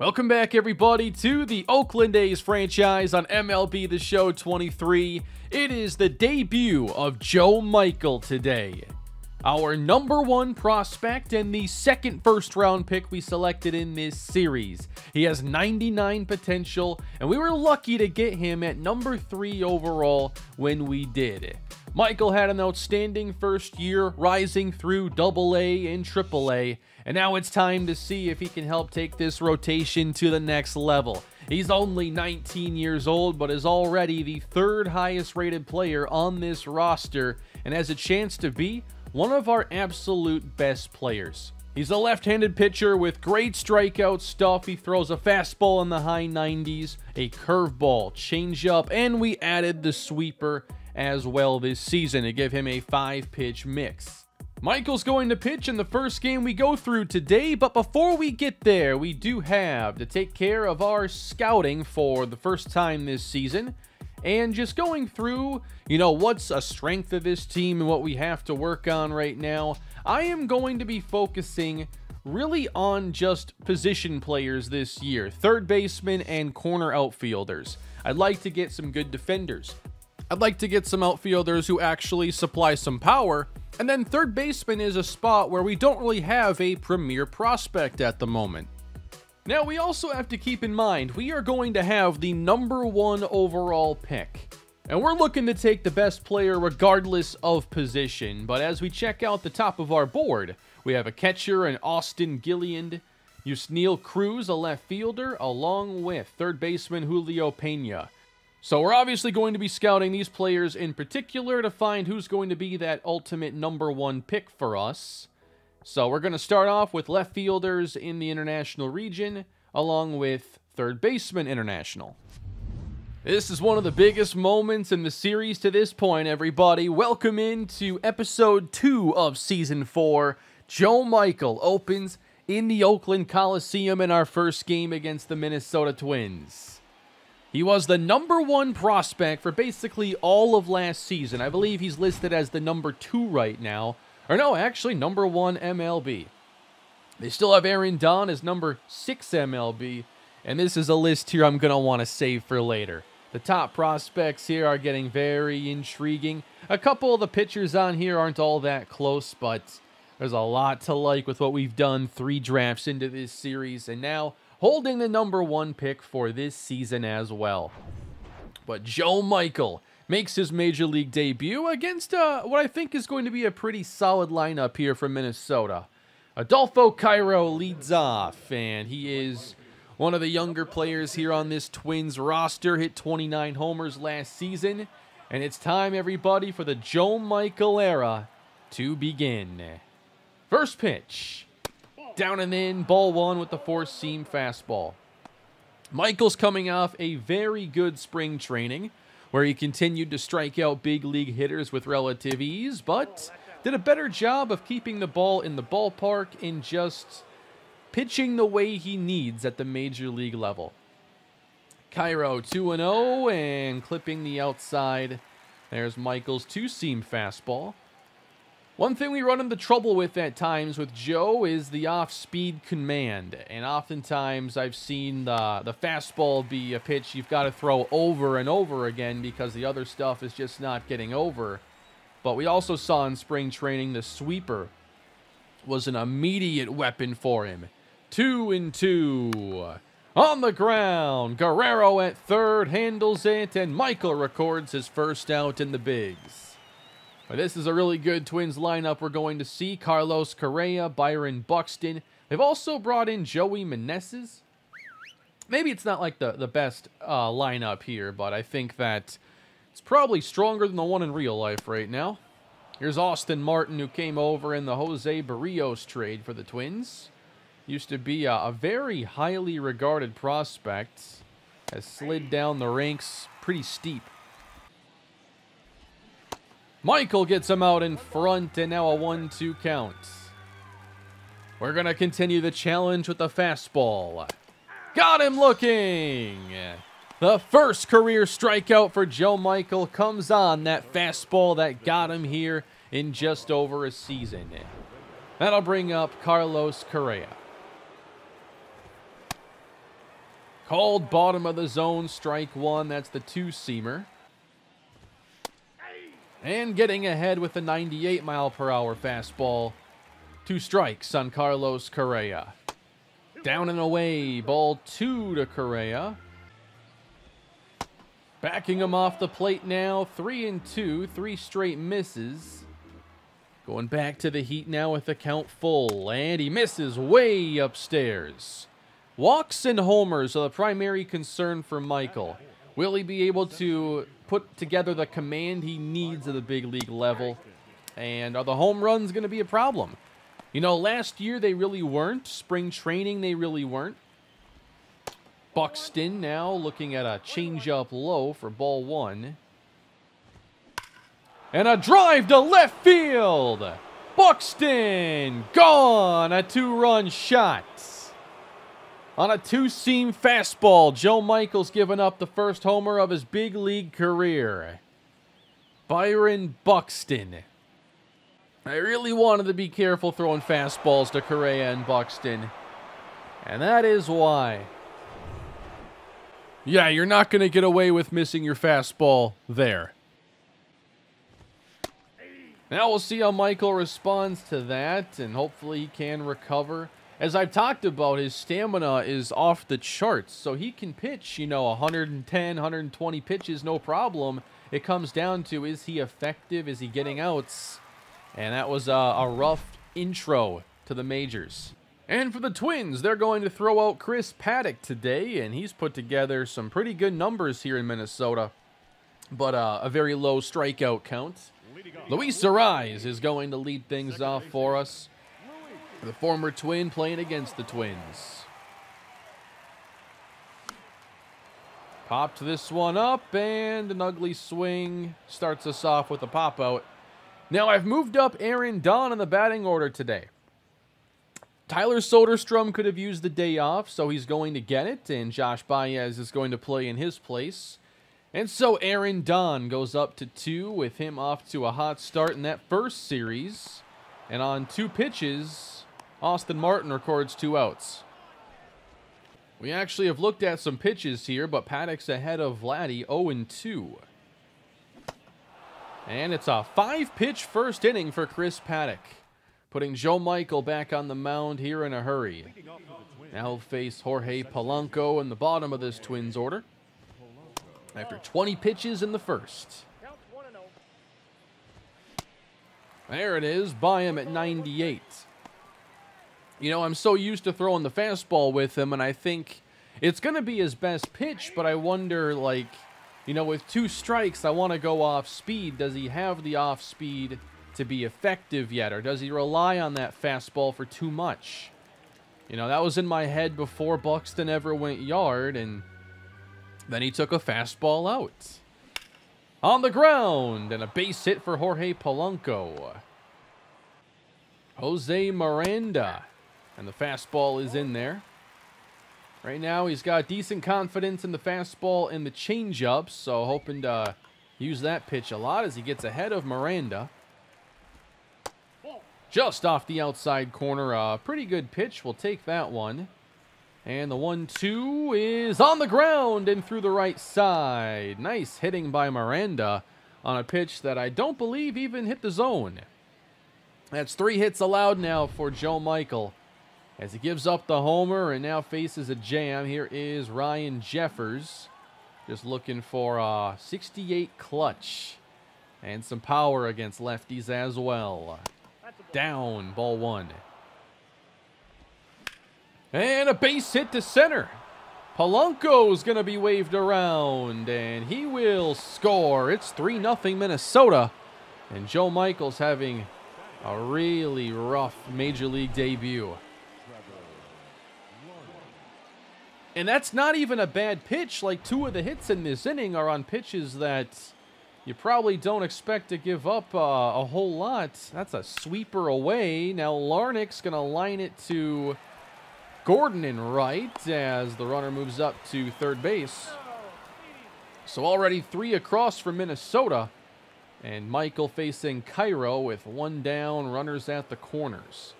Welcome back, everybody, to the Oakland A's franchise on MLB The Show 23. It is the debut of Joe Michael today. Our number one prospect and the second first round pick we selected in this series. He has 99 potential, and we were lucky to get him at number three overall when we did. Michael had an outstanding first year, rising through AA and AAA, and now it's time to see if he can help take this rotation to the next level. He's only 19 years old, but is already the third highest rated player on this roster, and has a chance to be one of our absolute best players. He's a left-handed pitcher with great strikeout stuff. He throws a fastball in the high 90s, a curveball, changeup, and we added the sweeper as well this season to give him a five pitch mix. Michael's going to pitch in the first game we go through today, but before we get there, we do have to take care of our scouting for the first time this season and just going through, you know, what's a strength of this team and what we have to work on right now. I am going to be focusing really on just position players this year, third baseman and corner outfielders. I'd like to get some good defenders. I'd like to get some outfielders who actually supply some power. And then third baseman is a spot where we don't really have a premier prospect at the moment. Now, we also have to keep in mind, we are going to have the number one overall pick. And we're looking to take the best player regardless of position. But as we check out the top of our board, we have a catcher in Austin Gilliland, Yusniel Cruz, a left fielder, along with third baseman Julio Pena. So we're obviously going to be scouting these players in particular to find who's going to be that ultimate number one pick for us. So we're going to start off with left fielders in the international region, along with third baseman international. This is one of the biggest moments in the series to this point, everybody. Welcome into episode two of season four. Joe Michael opens in the Oakland Coliseum in our first game against the Minnesota Twins. He was the number one prospect for basically all of last season. I believe he's listed as the number two right now. Or no, actually, number one MLB. They still have Aaron Don as number six MLB. And this is a list here I'm going to want to save for later. The top prospects here are getting very intriguing. A couple of the pitchers on here aren't all that close, but there's a lot to like with what we've done three drafts into this series. And now holding the number one pick for this season as well. But Joe Michael makes his major league debut against uh, what I think is going to be a pretty solid lineup here from Minnesota. Adolfo Cairo leads off, and he is one of the younger players here on this Twins roster. Hit 29 homers last season, and it's time, everybody, for the Joe Michael era to begin. First pitch. Down and in, ball one with the four seam fastball. Michael's coming off a very good spring training where he continued to strike out big league hitters with relative ease, but did a better job of keeping the ball in the ballpark and just pitching the way he needs at the major league level. Cairo 2 0 and clipping the outside. There's Michael's two seam fastball. One thing we run into trouble with at times with Joe is the off-speed command. And oftentimes I've seen the, the fastball be a pitch you've got to throw over and over again because the other stuff is just not getting over. But we also saw in spring training the sweeper was an immediate weapon for him. Two and two. On the ground, Guerrero at third handles it, and Michael records his first out in the bigs. But this is a really good Twins lineup we're going to see. Carlos Correa, Byron Buxton. They've also brought in Joey Meneses. Maybe it's not like the, the best uh, lineup here, but I think that it's probably stronger than the one in real life right now. Here's Austin Martin, who came over in the Jose Berrios trade for the Twins. Used to be a, a very highly regarded prospect. Has slid down the ranks pretty steep. Michael gets him out in front, and now a 1-2 count. We're going to continue the challenge with the fastball. Got him looking! The first career strikeout for Joe Michael comes on that fastball that got him here in just over a season. That'll bring up Carlos Correa. Called bottom of the zone, strike one. That's the two-seamer. And getting ahead with a 98 mile per hour fastball. Two strikes on Carlos Correa. Down and away, ball two to Correa. Backing him off the plate now, three and two, three straight misses. Going back to the heat now with the count full, and he misses way upstairs. Walks and homers are the primary concern for Michael. Will he be able to put together the command he needs at the big league level? And are the home runs going to be a problem? You know, last year they really weren't. Spring training, they really weren't. Buxton now looking at a changeup low for ball one. And a drive to left field. Buxton gone. A two-run shot. On a two-seam fastball, Joe Michaels giving up the first homer of his big league career. Byron Buxton. I really wanted to be careful throwing fastballs to Correa and Buxton. And that is why. Yeah, you're not going to get away with missing your fastball there. Now we'll see how Michael responds to that, and hopefully he can recover. As I've talked about, his stamina is off the charts, so he can pitch, you know, 110, 120 pitches, no problem. It comes down to, is he effective? Is he getting outs? And that was a, a rough intro to the majors. And for the Twins, they're going to throw out Chris Paddack today, and he's put together some pretty good numbers here in Minnesota, but uh, a very low strikeout count. Luis Arraez is going to lead things off for us. The former Twin playing against the Twins. Popped this one up, and an ugly swing starts us off with a pop out. Now, I've moved up Aaron Don in the batting order today. Tyler Soderstrom could have used the day off, so he's going to get it, and Josh Baez is going to play in his place. And so Aaron Don goes up to two with him off to a hot start in that first series. And on two pitches, Austin Martin records two outs. We actually have looked at some pitches here, but Paddack's ahead of Vladdy 0-2. And it's a five-pitch first inning for Chris Paddock, putting Joe Michael back on the mound here in a hurry. Now he'll face Jorge Polanco in the bottom of this Twins order after 20 pitches in the first. There it is, by him at 98. You know, I'm so used to throwing the fastball with him, and I think it's going to be his best pitch, but I wonder, like, you know, with two strikes, I want to go off speed. Does he have the off speed to be effective yet, or does he rely on that fastball for too much? You know, that was in my head before Buxton ever went yard, and then he took a fastball out. On the ground, and a base hit for Jorge Polanco. Jose Miranda, and the fastball is in there. Right now, he's got decent confidence in the fastball and the changeup, so hoping to use that pitch a lot as he gets ahead of Miranda just off the outside corner. A pretty good pitch. We'll take that one. And the 1-2 is on the ground and through the right side. Nice hitting by Miranda on a pitch that I don't believe even hit the zone. That's three hits allowed now for Joe Michael as he gives up the homer and now faces a jam. Here is Ryan Jeffers just looking for a 68 clutch and some power against lefties as well down, ball one. And a base hit to center. Polanco's going to be waved around, and he will score. It's 3-0 Minnesota. And Joe Michaels having a really rough Major League debut. And that's not even a bad pitch. Like, two of the hits in this inning are on pitches that you probably don't expect to give up uh, a whole lot. That's a sweeper away. Now Larnach's going to line it to Gordon in right as the runner moves up to third base. So already three across for Minnesota. And Michael facing Cairo with one down, runners at the corners.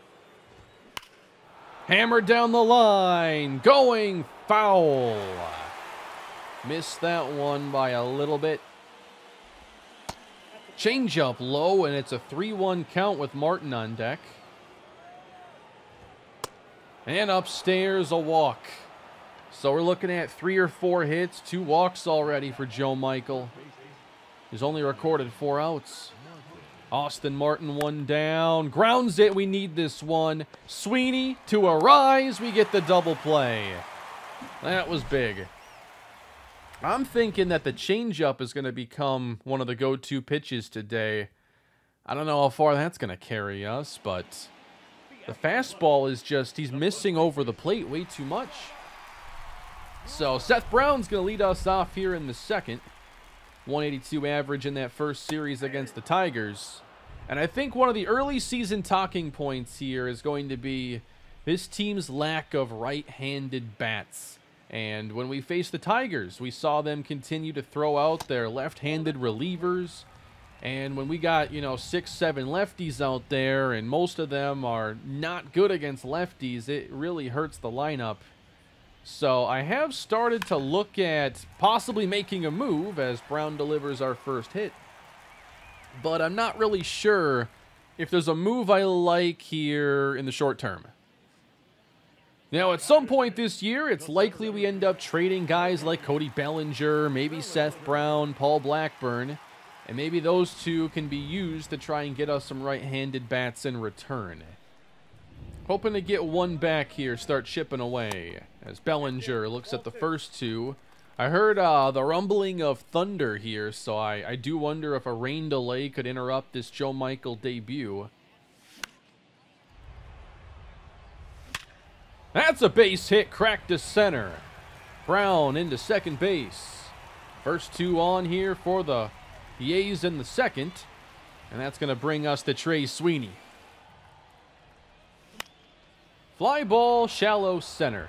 Hammered down the line. Going foul. Missed that one by a little bit. Change up low, and it's a 3-1 count with Martin on deck. And upstairs, a walk. So we're looking at three or four hits, two walks already for Joe Michael. He's only recorded four outs. Austin Martin one down. Grounds it. We need this one. Sweeney to Arraez. We get the double play. That was big. I'm thinking that the changeup is going to become one of the go-to pitches today. I don't know how far that's going to carry us, but the fastball is just, he's missing over the plate way too much. So Seth Brown's going to lead us off here in the second. 182 average in that first series against the Tigers. And I think one of the early season talking points here is going to be this team's lack of right-handed bats. And when we faced the Tigers, we saw them continue to throw out their left-handed relievers. And when we got, you know, six, seven lefties out there, and most of them are not good against lefties, it really hurts the lineup. So I have started to look at possibly making a move as Brown delivers our first hit. But I'm not really sure if there's a move I like here in the short term. Now, at some point this year, it's likely we end up trading guys like Cody Bellinger, maybe Seth Brown, Paul Blackburn, and maybe those two can be used to try and get us some right-handed bats in return. Hoping to get one back here, start chipping away. As Bellinger looks at the first two. I heard uh, the rumbling of thunder here, so I, I do wonder if a rain delay could interrupt this Joe Michael debut. That's a base hit, cracked to center. Brown into second base. First two on here for the A's in the second. And that's going to bring us to Trey Sweeney. Fly ball, shallow center.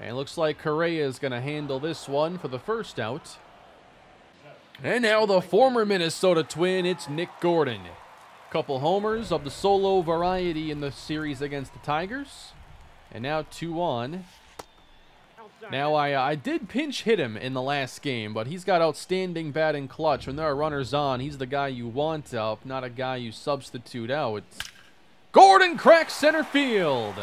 And looks like Correa is going to handle this one for the first out. And now the former Minnesota Twin, it's Nick Gordon. Couple homers of the solo variety in the series against the Tigers. And now two on. Now, I, uh, I did pinch hit him in the last game, but he's got outstanding batting clutch. When there are runners on, he's the guy you want up, not a guy you substitute out. Gordon cracks center field.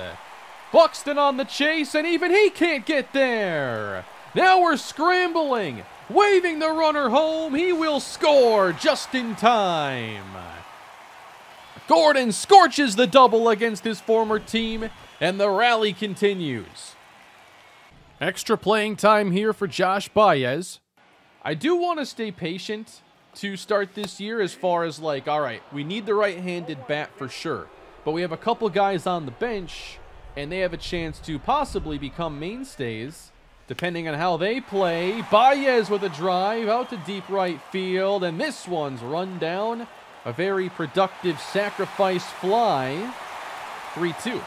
Buxton on the chase, and even he can't get there. Now we're scrambling. Waving the runner home. He will score just in time. Gordon scorches the double against his former team, and the rally continues. Extra playing time here for Josh Baez. I do want to stay patient to start this year as far as like, all right, we need the right-handed bat for sure. But we have a couple guys on the bench, and they have a chance to possibly become mainstays, depending on how they play. Baez with a drive out to deep right field, and this one's run down. A very productive sacrifice fly. 3-2.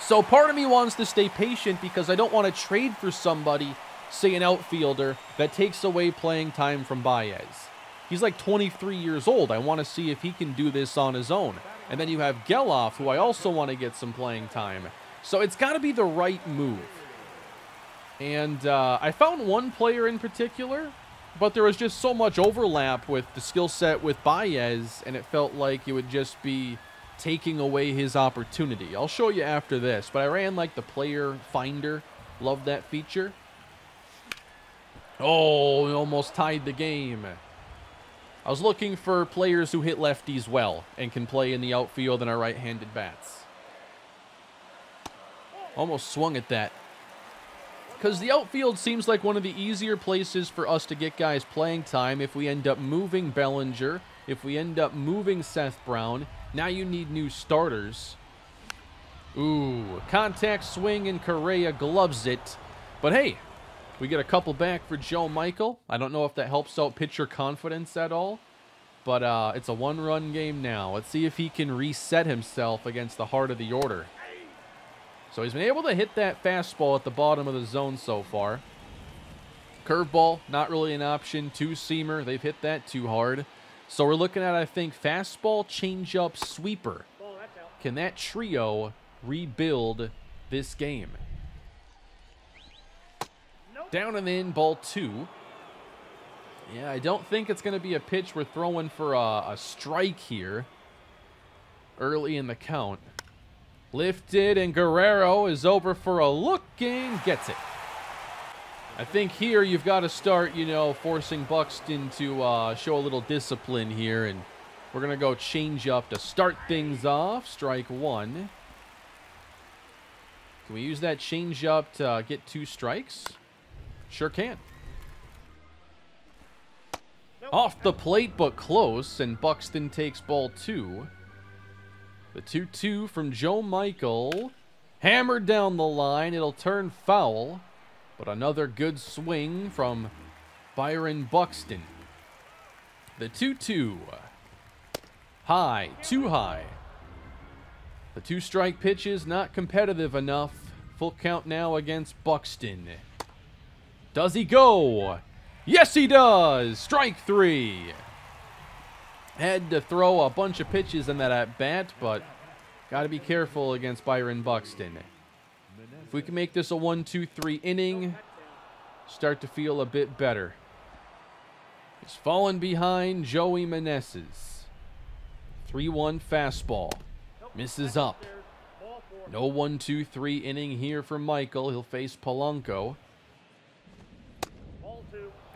So part of me wants to stay patient because I don't want to trade for somebody, say an outfielder, that takes away playing time from Baez. He's like 23 years old. I want to see if he can do this on his own. And then you have Gelof, who I also want to get some playing time. So it's got to be the right move. And uh, I found one player in particular, but there was just so much overlap with the skill set with Baez, and it felt like it would just be taking away his opportunity. I'll show you after this, but I ran like the player finder. Love that feature. Oh, almost tied the game. I was looking for players who hit lefties well and can play in the outfield and are right-handed bats. Almost swung at that. Because the outfield seems like one of the easier places for us to get guys playing time if we end up moving Bellinger, if we end up moving Seth Brown, now you need new starters. Ooh, contact swing and Correa gloves it. But hey, we get a couple back for Joe Michael. I don't know if that helps out pitcher confidence at all. But uh, it's a one-run game now. Let's see if he can reset himself against the heart of the order. So he's been able to hit that fastball at the bottom of the zone so far. Curveball, not really an option. Two-seamer, they've hit that too hard. So we're looking at, I think, fastball, changeup, sweeper. Can that trio rebuild this game. Down and in, ball two. Yeah, I don't think it's going to be a pitch we're throwing for a, a strike here early in the count. Lifted, and Guerrero is over for a look and gets it. I think here you've got to start, you know, forcing Buxton to uh, show a little discipline here, and we're going to go change up to start things off. Strike one. Can we use that change up to uh, get two strikes? Sure can. Off the plate, but close, and Buxton takes ball two. The 2-2 from Joe Michael. Hammered down the line. It'll turn foul. But another good swing from Byron Buxton. The 2-2. High. Too high. The two-strike pitch is not competitive enough. Full count now against Buxton. Does he go? Yes, he does. Strike three. Had to throw a bunch of pitches in that at bat, but got to be careful against Byron Buxton. If we can make this a 1 2 3 inning, start to feel a bit better. He's fallen behind Joey Meneses. 3 1 fastball. Misses up. No 1 2 3 inning here for Michael. He'll face Polanco.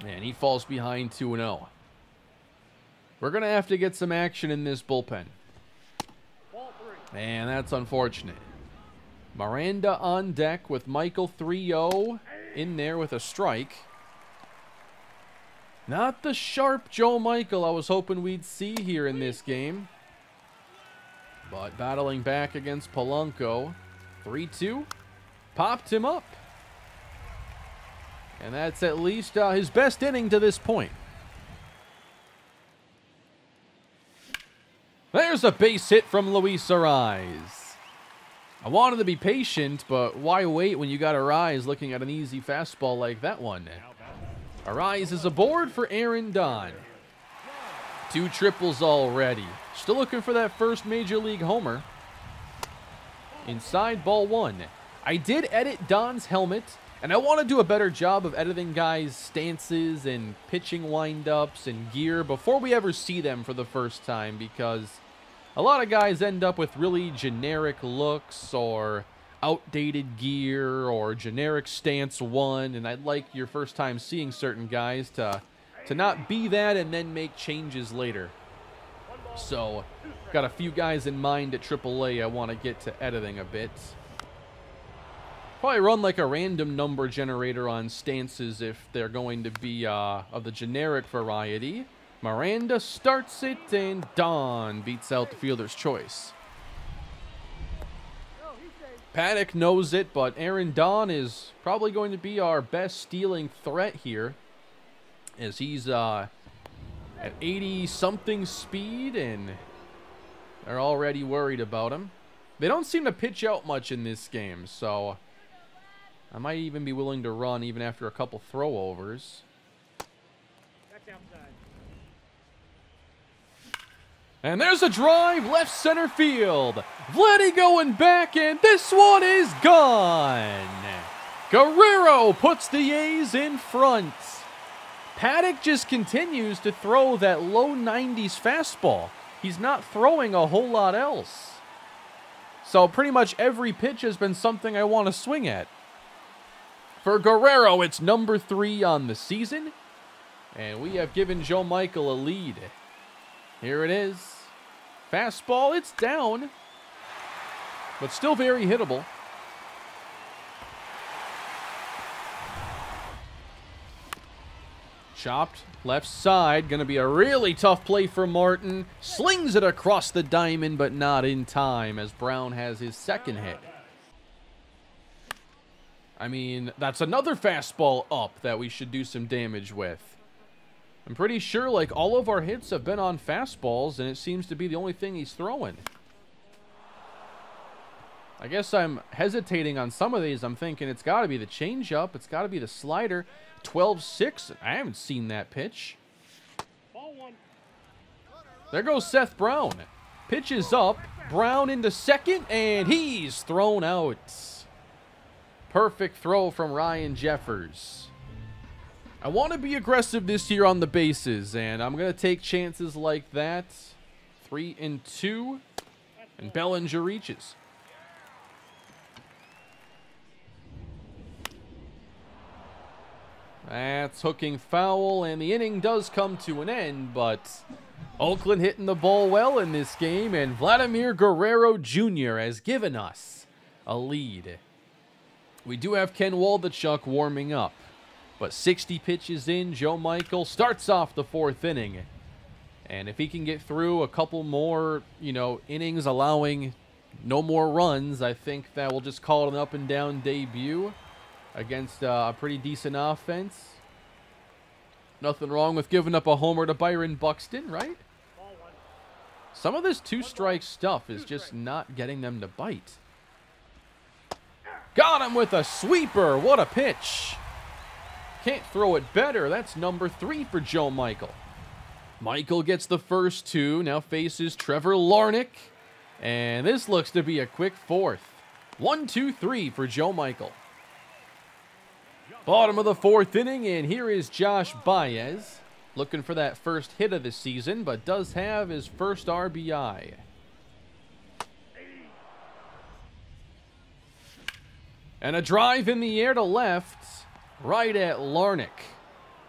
And he falls behind 2 0. We're going to have to get some action in this bullpen. And that's unfortunate. Miranda on deck with Michael 3-0 in there with a strike. Not the sharp Joe Michael I was hoping we'd see here in this game. But battling back against Polanco. 3-2. Popped him up. And that's at least uh, his best inning to this point. There's a base hit from Luis Arraez. I wanted to be patient, but why wait when you got Arraez looking at an easy fastball like that one? Arraez is aboard for Aaron Don. Two triples already. Still looking for that first Major League homer. Inside ball one. I did edit Don's helmet, and I want to do a better job of editing guys' stances and pitching windups and gear before we ever see them for the first time because a lot of guys end up with really generic looks or outdated gear or generic stance one and I'd like your first time seeing certain guys to to not be that and then make changes later. So, got a few guys in mind at AAA I want to get to editing a bit. Probably run like a random number generator on stances if they're going to be uh, of the generic variety. Miranda starts it, and Don beats out the fielder's choice. Paddack knows it, but Aaron Don is probably going to be our best stealing threat here. As he's uh, at 80-something speed, and they're already worried about him. They don't seem to pitch out much in this game, so I might even be willing to run even after a couple throwovers. And there's a drive left center field. Vladdy going back, and this one is gone. Guerrero puts the A's in front. Paddack just continues to throw that low 90s fastball. He's not throwing a whole lot else. So pretty much every pitch has been something I want to swing at. For Guerrero, it's number three on the season. And we have given Joe Michael a lead. Here it is. Fastball, it's down. But still very hittable. Chopped left side. Going to be a really tough play for Martin. Slings it across the diamond, but not in time as Brown has his second hit. I mean, that's another fastball up that we should do some damage with. I'm pretty sure like all of our hits have been on fastballs and it seems to be the only thing he's throwing. I guess I'm hesitating on some of these. I'm thinking it's got to be the changeup. It's got to be the slider. 12-6. I haven't seen that pitch. There goes Seth Brown. Pitches up. Brown into second, and he's thrown out. Perfect throw from Ryan Jeffers. I want to be aggressive this year on the bases, and I'm going to take chances like that. Three and two, and Bellinger reaches. That's hooking foul, and the inning does come to an end, but Oakland hitting the ball well in this game, and Vladimir Guerrero Jr. has given us a lead. We do have Ken Waldichuk warming up, but 60 pitches in, Joe Michael starts off the fourth inning. And if he can get through a couple more, you know, innings allowing no more runs, I think that will just call it an up and down debut against uh, a pretty decent offense. Nothing wrong with giving up a homer to Byron Buxton, right? Some of this two-strike stuff is just not getting them to bite. Got him with a sweeper. What a pitch. Can't throw it better. That's number three for Joe Michael. Michael gets the first two. Now faces Trevor Larnach. And this looks to be a quick fourth. One, two, three for Joe Michael. Bottom of the fourth inning, and here is Josh Baez. Looking for that first hit of the season, but does have his first RBI. And a drive in the air to left, right at Larnach.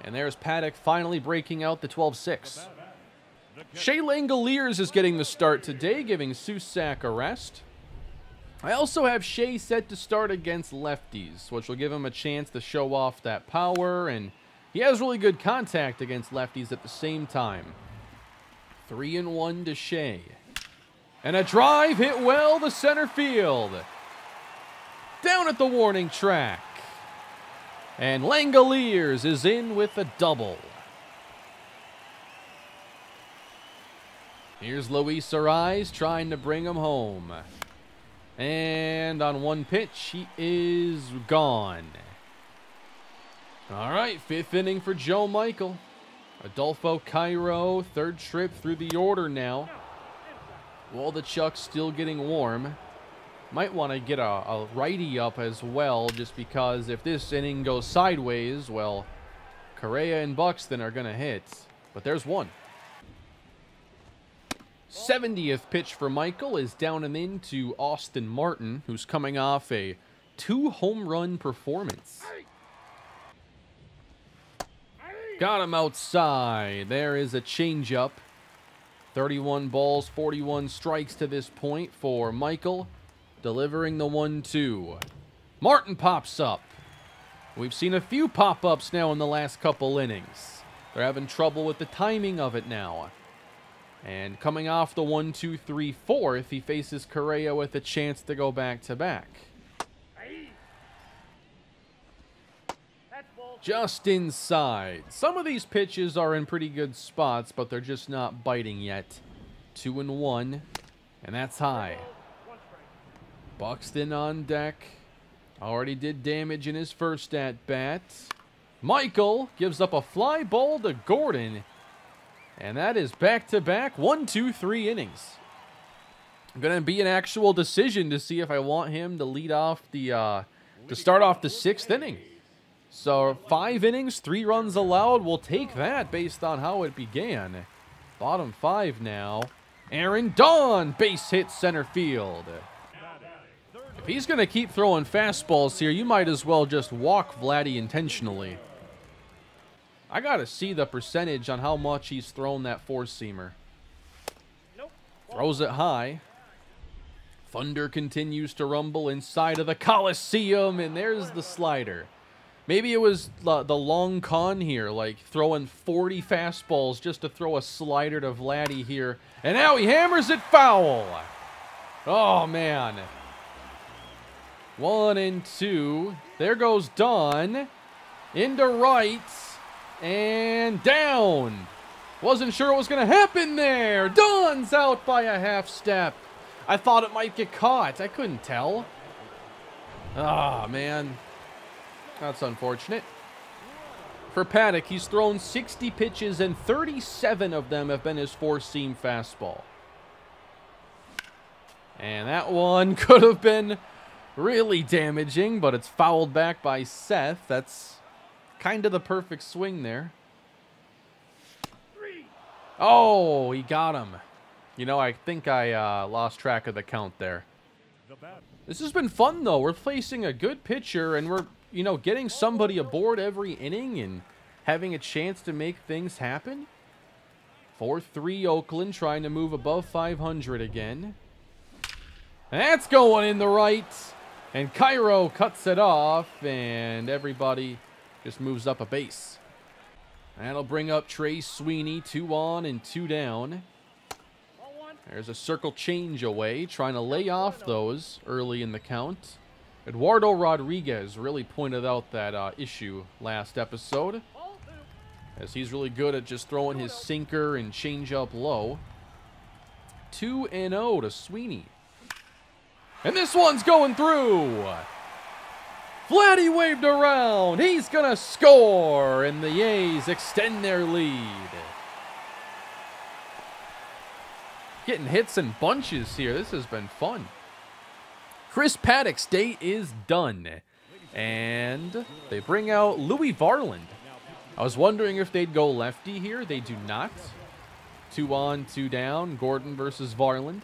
And there's Paddack finally breaking out the 12-6. Shea Langeliers is getting the start today, giving Susac a rest. I also have Shea set to start against lefties, which will give him a chance to show off that power, and he has really good contact against lefties at the same time. Three and one to Shea. And a drive hit well to center field. Down at the warning track. And Langeliers is in with a double. Here's Luis Arraez trying to bring him home. And on one pitch, he is gone. All right, fifth inning for Joe Michael. Adolfo Cairo, third trip through the order now. Waldichuk still getting warm. Might want to get a, a righty up as well, just because if this inning goes sideways, well, Correa and Buxton are going to hit. But there's one. 70th pitch for Michael is down and in to Austin Martin, who's coming off a two home run performance. Got him outside. There is a changeup. 31 balls, 41 strikes to this point for Michael, delivering the 1-2. Martin pops up. We've seen a few pop-ups now in the last couple innings. They're having trouble with the timing of it now. And coming off the one, two, three, fourth, he faces Correa with a chance to go back to back. Just inside. Some of these pitches are in pretty good spots, but they're just not biting yet. Two and one, and that's high. Buxton on deck. Already did damage in his first at bat. Michael gives up a fly ball to Gordon. And that is back-to-back -back, one, two, three innings. Going to be an actual decision to see if I want him to lead off the, uh, to start off the sixth inning. So five innings, three runs allowed. We'll take that based on how it began. Bottom five now. Aaron Don, base hit center field. He's going to keep throwing fastballs here, you might as well just walk Vladdy intentionally. I got to see the percentage on how much he's thrown that four-seamer. Nope. Throws it high. Thunder continues to rumble inside of the Coliseum, and there's the slider. Maybe it was the, the long con here, like throwing 40 fastballs just to throw a slider to Vladdy here. And now he hammers it foul. Oh, man. One and two. There goes Don. Into right. And down. Wasn't sure what was going to happen there. Don's out by a half step. I thought it might get caught. I couldn't tell. Ah, oh, man. That's unfortunate. For Paddack, he's thrown 60 pitches and 37 of them have been his four-seam fastball. And that one could have been really damaging, but it's fouled back by Seth. That's kind of the perfect swing there. Oh, he got him. You know, I think I uh, lost track of the count there. This has been fun, though. We're facing a good pitcher, and we're, you know, getting somebody aboard every inning and having a chance to make things happen. 4-3 Oakland trying to move above 500 again. That's going in the right. And Cairo cuts it off, and everybody just moves up a base. That'll bring up Trey Sweeney, two on and two down. There's a circle change away, trying to lay off those early in the count. Eduardo Rodriguez really pointed out that uh, issue last episode. As he's really good at just throwing his sinker and change up low. 2 and 0 to Sweeney. And this one's going through. Vladdy waved around. He's going to score. And the A's extend their lead. Getting hits in bunches here. This has been fun. Chris Paddack's day is done. And they bring out Louie Varland. I was wondering if they'd go lefty here. They do not. Two on, two down. Gordon versus Varland.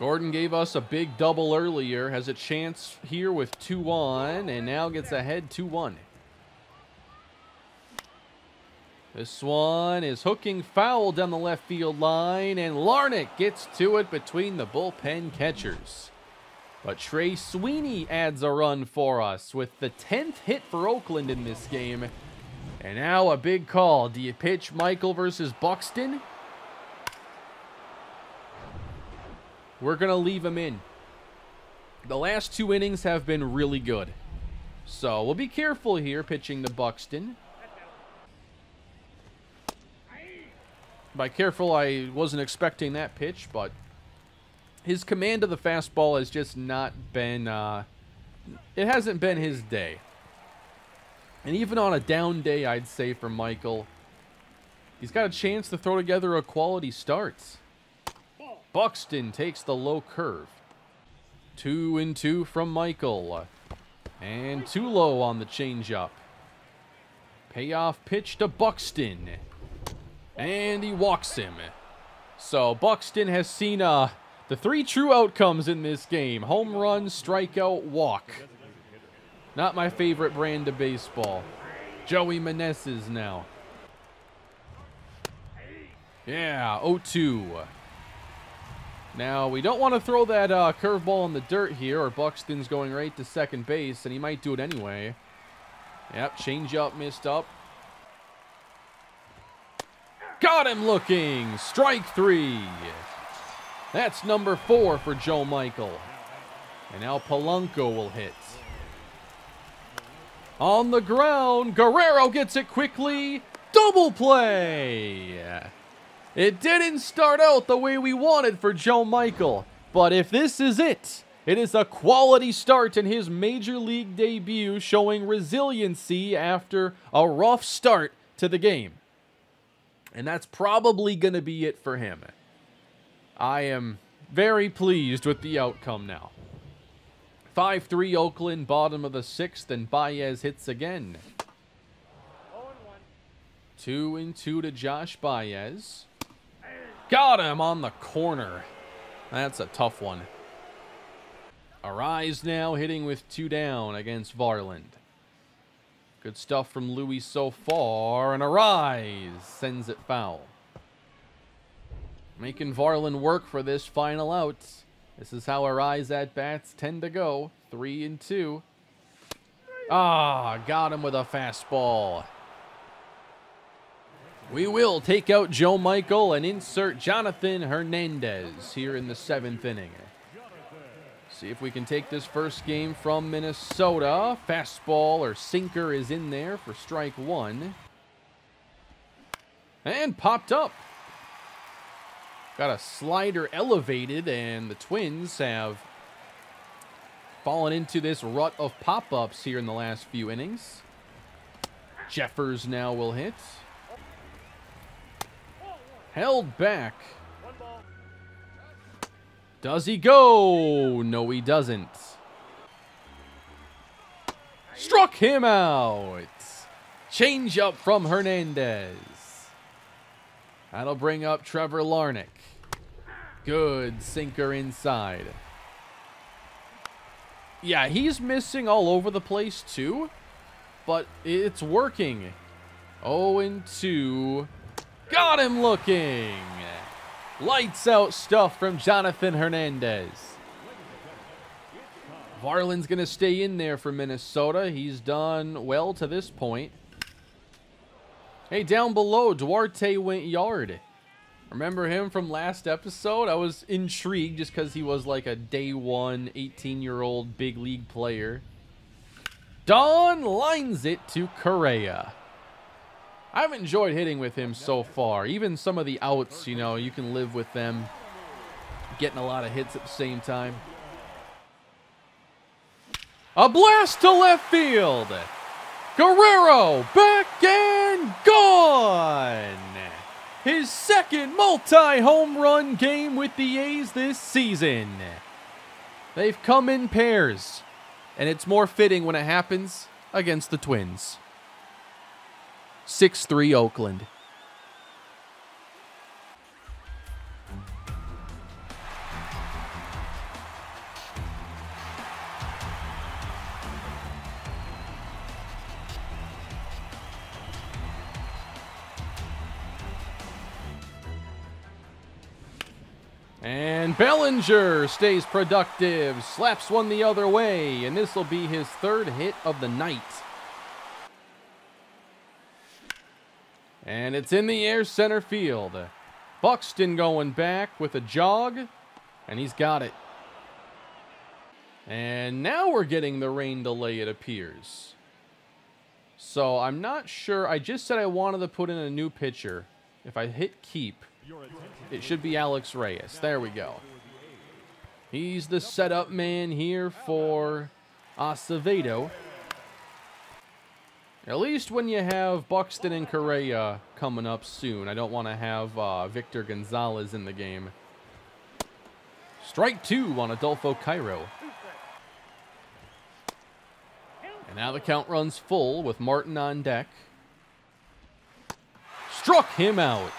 Gordon gave us a big double earlier, has a chance here with 2-1, and now gets ahead 2-1. This one is hooking foul down the left field line, and Larnach gets to it between the bullpen catchers. But Trey Sweeney adds a run for us with the 10th hit for Oakland in this game. And now a big call. Do you pitch Michael versus Buxton? We're going to leave him in. The last two innings have been really good. So we'll be careful here pitching to Buxton. By careful, I wasn't expecting that pitch, but his command of the fastball has just not been, uh, it hasn't been his day. And even on a down day, I'd say for Michael, he's got a chance to throw together a quality starts. Buxton takes the low curve. Two and two from Michael. And too low on the changeup. Payoff pitch to Buxton. And he walks him. So Buxton has seen uh, the three true outcomes in this game. Home run, strikeout, walk. Not my favorite brand of baseball. Joey Meneses now. Yeah, 0-2. Now, we don't want to throw that uh, curveball in the dirt here, or Buxton's going right to second base, and he might do it anyway. Yep, change up, missed up. Got him looking! Strike three! That's number four for Joe Michael. And now Polanco will hit. On the ground, Guerrero gets it quickly. Double play! It didn't start out the way we wanted for Joe Michael, but if this is it, it is a quality start in his major league debut showing resiliency after a rough start to the game. And that's probably going to be it for him. I am very pleased with the outcome now. 5-3 Oakland, bottom of the sixth, and Baez hits again. 2 and 2 to Josh Baez. Got him on the corner. That's a tough one. Arraez now hitting with two down against Varland. Good stuff from Louie so far. And Arraez sends it foul. Making Varland work for this final out. This is how Arraez at bats tend to go. Three and two. Ah, got him with a fastball. We will take out Joe Michael and insert Jonathan Hernandez here in the seventh inning. See if we can take this first game from Minnesota. Fastball or sinker is in there for strike one. And popped up. Got a slider elevated, and the Twins have fallen into this rut of pop-ups here in the last few innings. Jeffers now will hit. Held back. Does he go? No, he doesn't. Struck him out. Change up from Hernandez. That'll bring up Trevor Larnach. Good sinker inside. Yeah, he's missing all over the place too, but it's working. 0 2. Got him looking. Lights out stuff from Jonathan Hernandez. Varland's going to stay in there for Minnesota. He's done well to this point. Hey, down below, Duarte went yard. Remember him from last episode? I was intrigued just because he was like a day one 18-year-old big league player. Don lines it to Correa. I've enjoyed hitting with him so far. Even some of the outs, you know, you can live with them. Getting a lot of hits at the same time. A blast to left field. Guerrero back and gone. His second multi-home run game with the A's this season. They've come in pairs, and it's more fitting when it happens against the Twins. 6-3 Oakland. And Bellinger stays productive, slaps one the other way, and this will be his third hit of the night. And it's in the air center field. Buxton going back with a jog, and he's got it. And now we're getting the rain delay, it appears. So I'm not sure. I just said I wanted to put in a new pitcher. If I hit keep, it should be Alex Reyes. There we go. He's the setup man here for Acevedo. At least when you have Buxton and Correa coming up soon. I don't want to have uh, Victor Gonzalez in the game. Strike two on Adolfo Cairo. And now the count runs full with Martin on deck. Struck him out.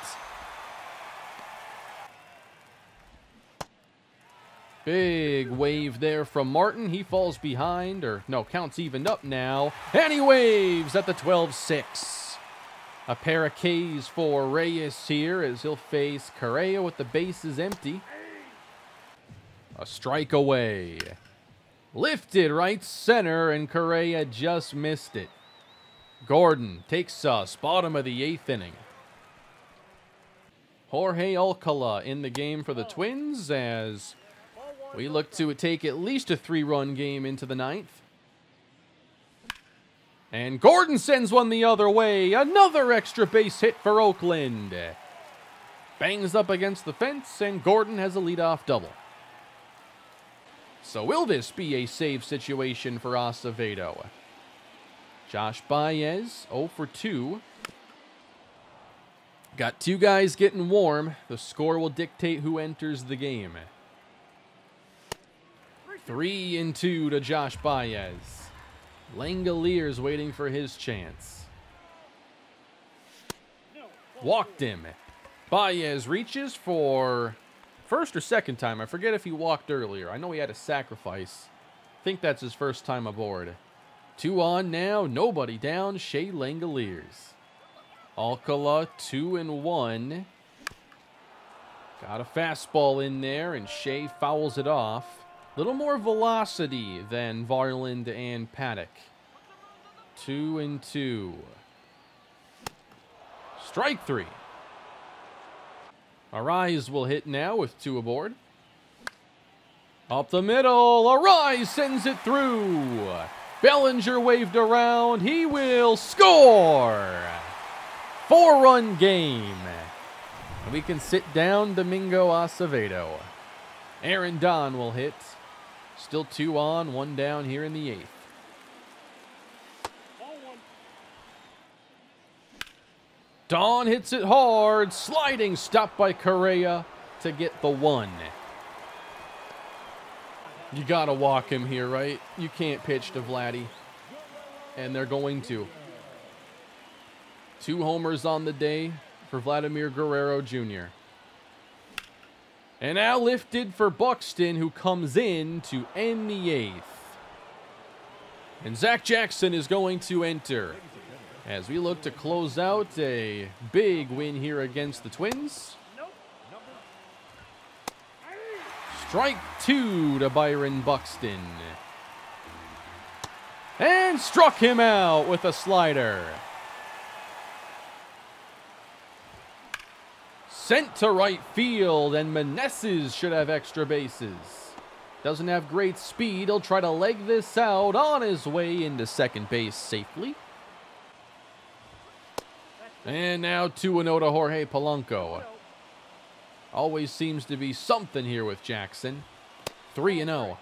Big wave there from Martin. He falls behind, or no, counts evened up now. And he waves at the 12-6. A pair of Ks for Reyes here as he'll face Correa with the bases empty. A strike away. Lifted right center, and Correa just missed it. Gordon takes us, bottom of the eighth inning. Jorge Alcala in the game for the oh. Twins as we look to take at least a three-run game into the ninth. And Gordon sends one the other way. Another extra base hit for Oakland. Bangs up against the fence, and Gordon has a leadoff double. So will this be a save situation for Acevedo? Josh Baez, 0 for 2. Got two guys getting warm. The score will dictate who enters the game. Three and two to Josh Baez. Langeliers waiting for his chance. Walked him. Baez reaches for first or second time. I forget if he walked earlier. I know he had a sacrifice. I think that's his first time aboard. Two on now. Nobody down. Shea Langeliers. Alcala, two and one. Got a fastball in there, and Shea fouls it off little more velocity than Varland and Paddack. Two and two. Strike three. Arraez will hit now with two aboard. Up the middle, Arraez sends it through. Bellinger waved around. He will score. Four-run game. We can sit down Domingo Acevedo. Aaron Don will hit. Still two on, one down here in the eighth. Don hits it hard, sliding stop by Correa to get the one. You gotta walk him here, right? You can't pitch to Vladdy. And they're going to. Two homers on the day for Vladimir Guerrero Jr. And now lifted for Buxton, who comes in to end the eighth. And Zach Jackson is going to enter as we look to close out a big win here against the Twins. Strike two to Byron Buxton. And struck him out with a slider. Sent to right field, and Meneses should have extra bases. Doesn't have great speed. He'll try to leg this out on his way into second base safely. And now 2-0 to Jorge Polanco. Always seems to be something here with Jackson. 3-0.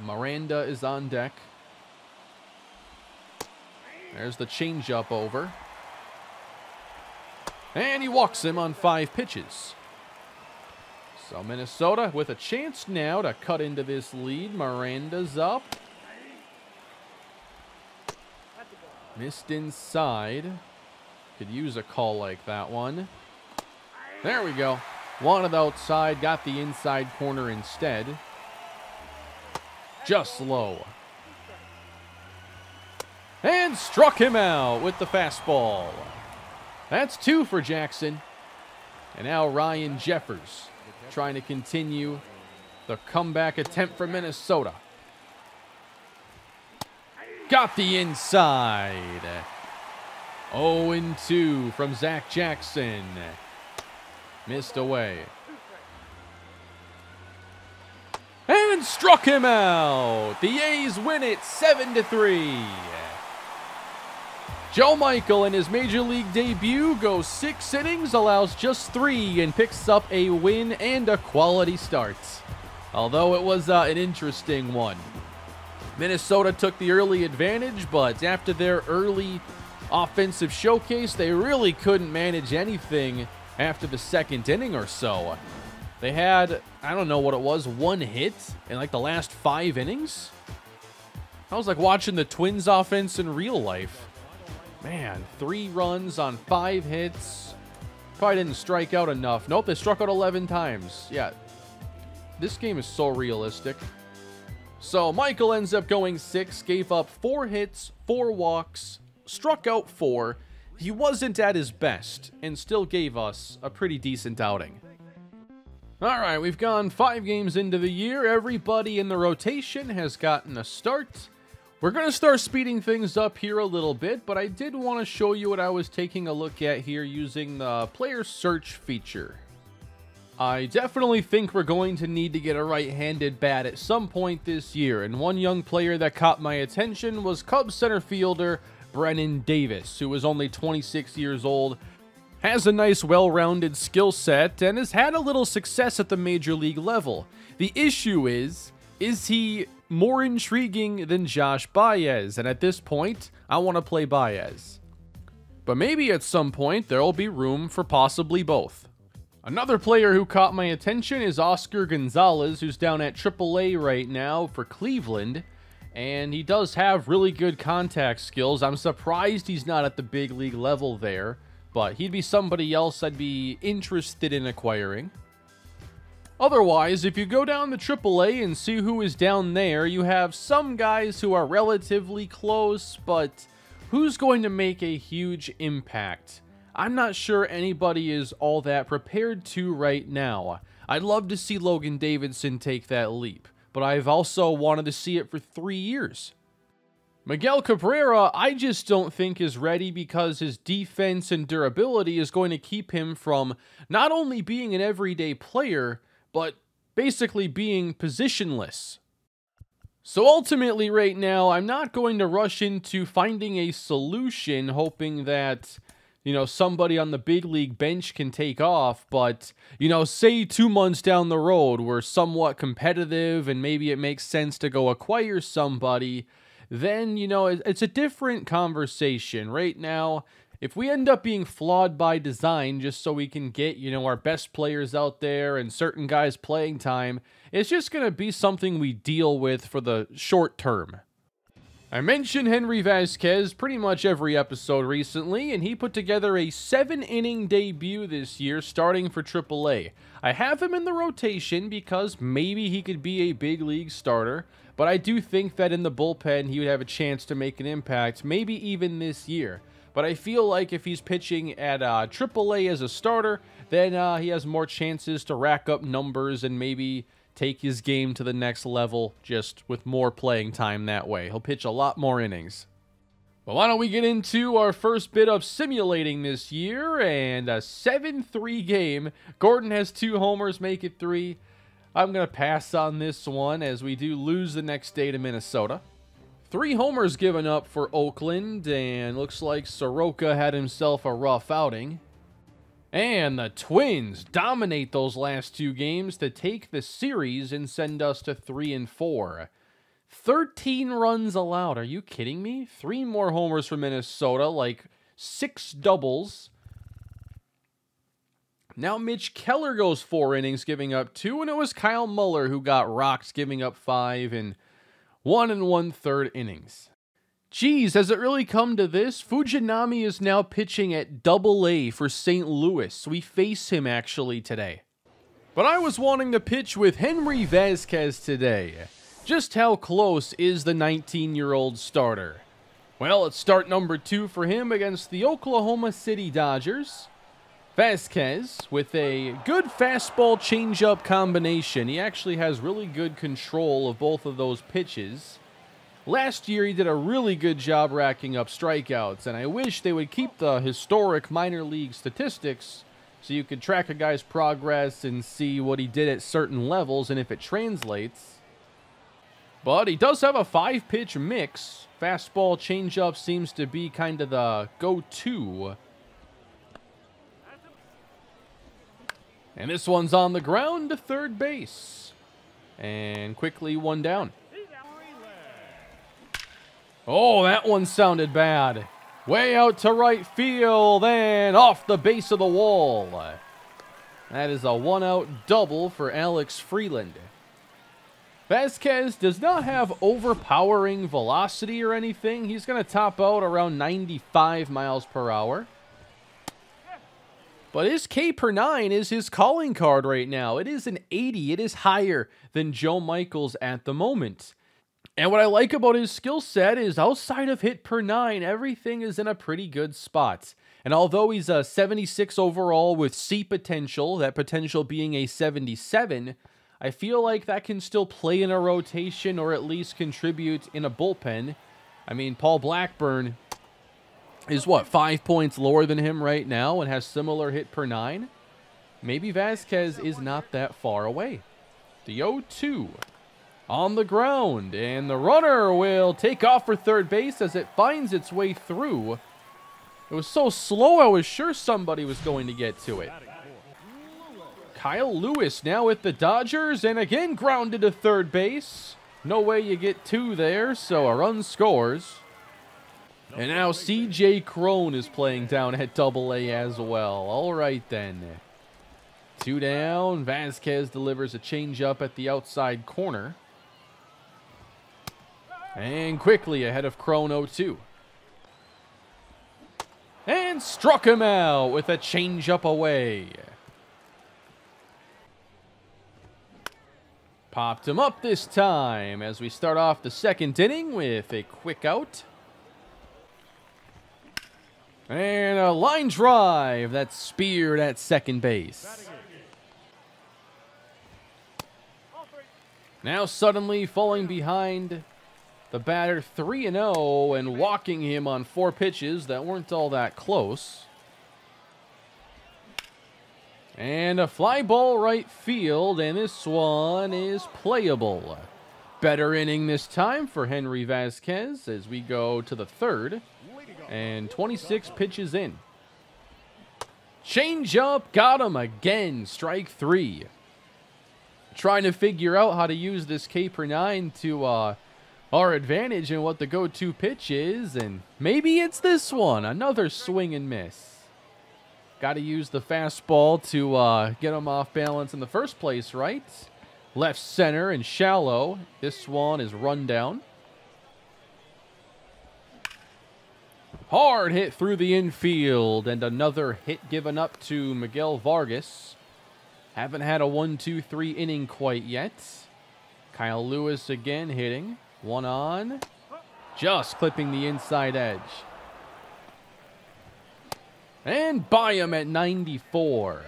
Miranda is on deck. There's the changeup over. And he walks him on five pitches. So Minnesota with a chance now to cut into this lead. Miranda's up. Missed inside. Could use a call like that one. There we go. Wanted outside, got the inside corner instead. Just low. And struck him out with the fastball. That's two for Jackson. And now Ryan Jeffers trying to continue the comeback attempt for Minnesota. Got the inside. 0-2 from Zach Jackson. Missed away. And struck him out. The A's win it 7-3. Joe Michael in his major league debut goes six innings, allows just three, and picks up a win and a quality start. Although it was uh, an interesting one. Minnesota took the early advantage, but after their early offensive showcase, they really couldn't manage anything after the second inning or so. They had, I don't know what it was, one hit in like the last five innings. I was like watching the Twins offense in real life. Man, three runs on five hits. Probably didn't strike out enough. Nope, they struck out 11 times. Yeah, this game is so realistic. So Michael ends up going six, gave up four hits, four walks, struck out four. He wasn't at his best and still gave us a pretty decent outing. All right, we've gone five games into the year. Everybody in the rotation has gotten a start. We're going to start speeding things up here a little bit, but I did want to show you what I was taking a look at here using the player search feature. I definitely think we're going to need to get a right-handed bat at some point this year, and one young player that caught my attention was Cubs center fielder Brennen Davis, who is only 26 years old, has a nice well-rounded skill set, and has had a little success at the major league level. The issue is, is he more intriguing than Josh Baez? And at this point, I want to play Baez. But maybe at some point, there will be room for possibly both. Another player who caught my attention is Oscar Gonzalez, who's down at AAA right now for Cleveland and he does have really good contact skills. I'm surprised he's not at the big league level there, but he'd be somebody else I'd be interested in acquiring. Otherwise, if you go down the AAA and see who is down there, you have some guys who are relatively close, but who's going to make a huge impact? I'm not sure anybody is all that prepared to right now. I'd love to see Logan Davidson take that leap but I've also wanted to see it for three years. Miguel Cabrera, I just don't think is ready because his defense and durability is going to keep him from not only being an everyday player, but basically being positionless. So ultimately, right now, I'm not going to rush into finding a solution hoping that you know, somebody on the big league bench can take off, but, you know, say two months down the road we're somewhat competitive and maybe it makes sense to go acquire somebody, then, you know, it's a different conversation. Right now, if we end up being flawed by design just so we can get, you know, our best players out there and certain guys playing time, it's just going to be something we deal with for the short term. I mentioned Henry Vasquez pretty much every episode recently, and he put together a seven inning debut this year starting for AAA. I have him in the rotation because maybe he could be a big league starter, but I do think that in the bullpen he would have a chance to make an impact, maybe even this year. But I feel like if he's pitching at uh, AAA as a starter, then uh, he has more chances to rack up numbers and maybe take his game to the next level just with more playing time that way. He'll pitch a lot more innings. Well, why don't we get into our first bit of simulating this year and a 7-3 game. Gordon has two homers, make it three. I'm going to pass on this one as we do lose the next day to Minnesota. Three homers given up for Oakland, and looks like Soroka had himself a rough outing. And the Twins dominate those last two games to take the series and send us to 3 and 4. 13 runs allowed. Are you kidding me? Three more homers for Minnesota, like six doubles. Now Mitch Keller goes four innings, giving up two, and it was Kyle Muller who got rocked, giving up five and one and one third innings. Geez, has it really come to this? Fujinami is now pitching at double A for St. Louis. We face him actually today. But I was wanting to pitch with Henry Vasquez today. Just how close is the 19 year old starter? Well, it's start number two for him against the Oklahoma City Dodgers. Vasquez with a good fastball changeup combination. He actually has really good control of both of those pitches. Last year, he did a really good job racking up strikeouts, and I wish they would keep the historic minor league statistics so you could track a guy's progress and see what he did at certain levels and if it translates. But he does have a five pitch mix. Fastball changeup seems to be kind of the go And this one's on the ground to third base. And quickly one down. Oh, that one sounded bad. Way out to right field and off the base of the wall. That is a one out double for Alex Freeland. Vasquez does not have overpowering velocity or anything. He's going to top out around 95 miles per hour. But his K per 9 is his calling card right now. It is an 80. It is higher than Joe Michaels at the moment. And what I like about his skill set is outside of hit per 9, everything is in a pretty good spot. And although he's a 76 overall with C potential, that potential being a 77, I feel like that can still play in a rotation or at least contribute in a bullpen. I mean, Paul Blackburn is what, five points lower than him right now and has similar hit per nine? Maybe Vasquez is not that far away. The 0-2 on the ground, and the runner will take off for third base as it finds its way through. It was so slow, I was sure somebody was going to get to it. Kyle Lewis now with the Dodgers, and again grounded to third base. No way you get two there, so a run scores. And now CJ Cron is playing down at double A as well. All right then. Two down. Vasquez delivers a changeup at the outside corner. And quickly ahead of Cron 0-2. And struck him out with a changeup away. Popped him up this time as we start off the second inning with a quick out. And a line drive that's speared at second base. Now suddenly falling behind the batter 3-0 and walking him on four pitches that weren't all that close. And a fly ball right field, and this one is playable. Better inning this time for Henry Vasquez as we go to the third. And 26 pitches in. Change up, got him again. Strike three. Trying to figure out how to use this K per 9 to uh, our advantage and what the go-to pitch is, and maybe it's this one. Another swing and miss. Got to use the fastball to uh, get him off balance in the first place, right? Left center and shallow. This one is run down. Hard hit through the infield, and another hit given up to Miguel Vargas. Haven't had a 1-2-3 inning quite yet. Kyle Lewis again hitting. One on. Just clipping the inside edge. And by him at 94.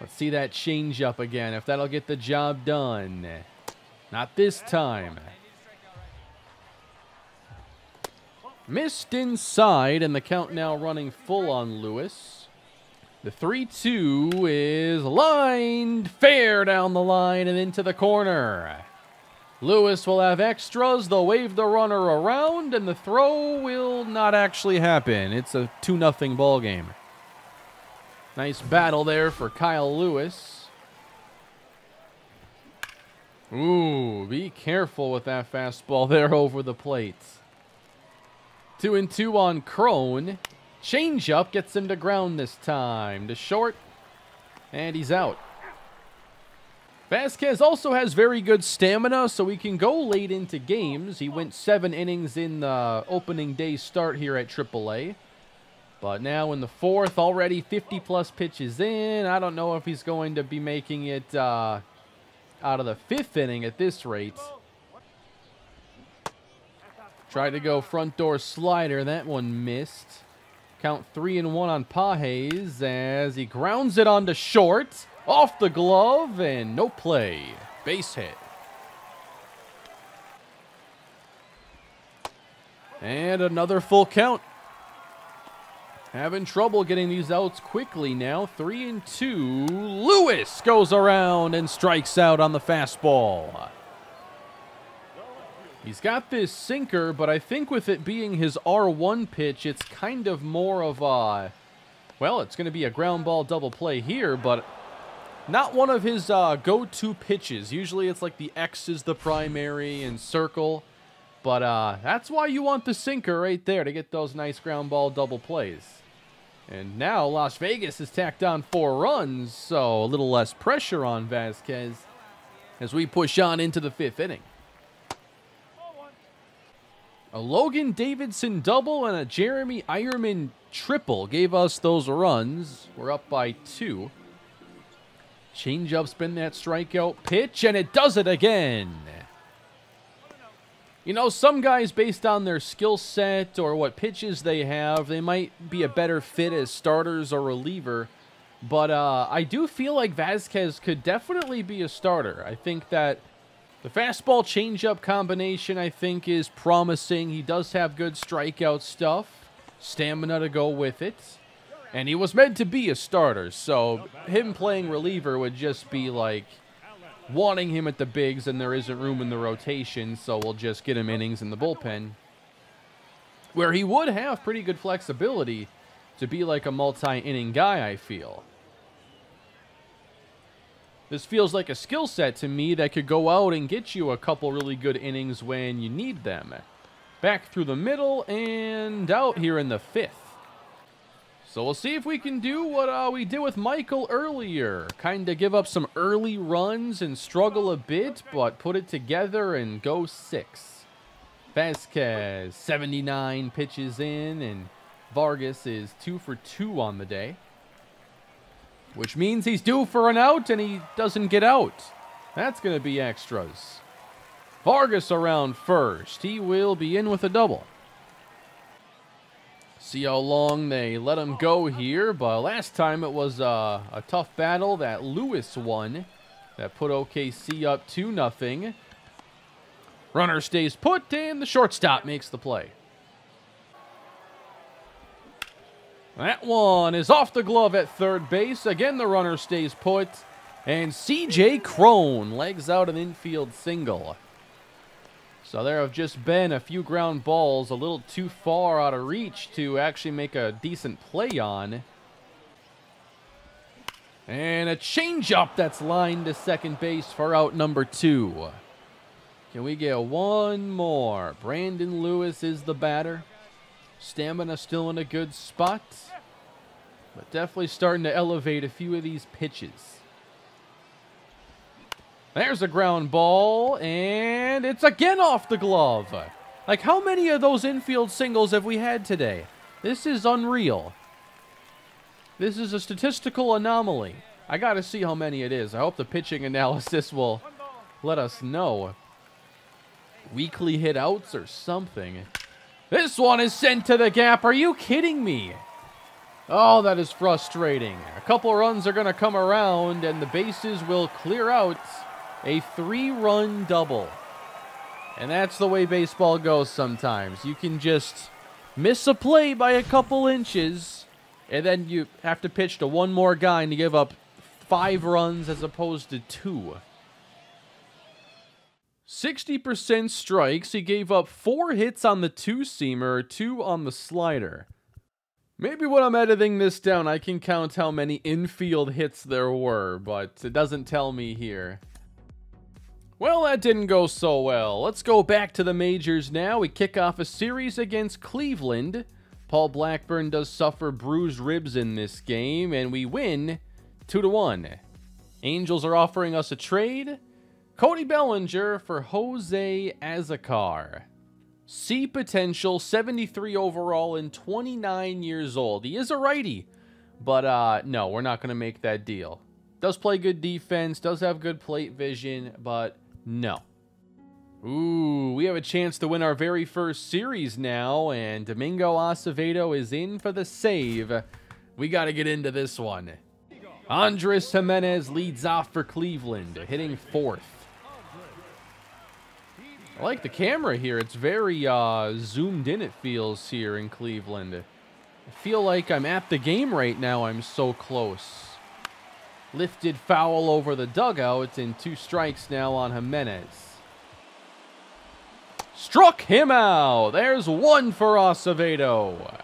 Let's see that change up again, if that'll get the job done. Not this time. Missed inside, and the count now running full on Lewis. The 3-2 is lined fair down the line and into the corner. Lewis will have extras. They'll wave the runner around, and the throw will not actually happen. It's a 2-0 ball game. Nice battle there for Kyle Lewis. Ooh, be careful with that fastball there over the plate. Two and two on Cron. Changeup gets him to ground this time. To short, and he's out. Vasquez also has very good stamina, so he can go late into games. He went seven innings in the opening day start here at AAA. But now in the fourth, already 50-plus pitches in. I don't know if he's going to be making it uh, out of the fifth inning at this rate. Tried to go front door slider. That one missed. Count three and one on Pages as he grounds it onto short. Off the glove and no play. Base hit. And another full count. Having trouble getting these outs quickly now. Three and two. Lewis goes around and strikes out on the fastball. He's got this sinker, but I think with it being his R1 pitch, it's kind of more of a... Well, it's going to be a ground ball double play here, but not one of his uh, go-to pitches. Usually it's like the X is the primary and circle. But uh, that's why you want the sinker right there to get those nice ground ball double plays. And now Las Vegas has tacked on four runs, so a little less pressure on Vasquez as we push on into the fifth inning. A Logan Davidson double and a Jeremy Eierman triple gave us those runs. We're up by two. Changeup spin that strikeout pitch, and it does it again. You know, some guys, based on their skill set or what pitches they have, they might be a better fit as starters or reliever. But uh, I do feel like Vasquez could definitely be a starter. I think that the fastball changeup combination, I think, is promising. He does have good strikeout stuff, stamina to go with it. And he was meant to be a starter, so him playing reliever would just be like wanting him at the bigs and there isn't room in the rotation, so we'll just get him innings in the bullpen. Where he would have pretty good flexibility to be like a multi-inning guy, I feel. This feels like a skill set to me that could go out and get you a couple really good innings when you need them. Back through the middle and out here in the fifth. So we'll see if we can do what uh, we did with Michael earlier. Kind of give up some early runs and struggle a bit, but put it together and go six. Vasquez, 79 pitches in, and Vargas is two for two on the day. Which means he's due for an out, and he doesn't get out. That's going to be extras. Vargas around first. He will be in with a double. See how long they let him go here. But last time it was uh, a tough battle that Lewis won. That put OKC up 2 nothing. Runner stays put, and the shortstop makes the play. That one is off the glove at third base. Again, the runner stays put. And CJ Cron legs out an infield single. So there have just been a few ground balls a little too far out of reach to actually make a decent play on. And a changeup that's lined to second base for out number two. Can we get one more? Brandon Lewis is the batter. Stamina still in a good spot. But definitely starting to elevate a few of these pitches. There's a ground ball, and it's again off the glove. Like, how many of those infield singles have we had today? This is unreal. This is a statistical anomaly. I got to see how many it is. I hope the pitching analysis will let us know. Weekly hit outs or something. This one is sent to the gap. Are you kidding me? Oh, that is frustrating. A couple runs are going to come around, and the bases will clear out a three-run double. And that's the way baseball goes sometimes. You can just miss a play by a couple inches, and then you have to pitch to one more guy to give up five runs as opposed to two. 60% strikes. He gave up four hits on the two-seamer, two on the slider. Maybe when I'm editing this down, I can count how many infield hits there were, but it doesn't tell me here. Well, that didn't go so well. Let's go back to the majors now. We kick off a series against Cleveland. Paul Blackburn does suffer bruised ribs in this game, and we win 2 to 1. Angels are offering us a trade. Cody Bellinger for Jose Azocar. C potential, 73 overall and 29 years old. He is a righty, but uh, no, we're not going to make that deal. Does play good defense, does have good plate vision, but no. Ooh, we have a chance to win our very first series now, and Domingo Acevedo is in for the save. We got to get into this one. Andres Gimenez leads off for Cleveland, hitting fourth. I like the camera here. It's very uh, zoomed in, it feels, here in Cleveland. I feel like I'm at the game right now. I'm so close. Lifted foul over the dugout, and two strikes now on Gimenez. Struck him out. There's one for Acevedo.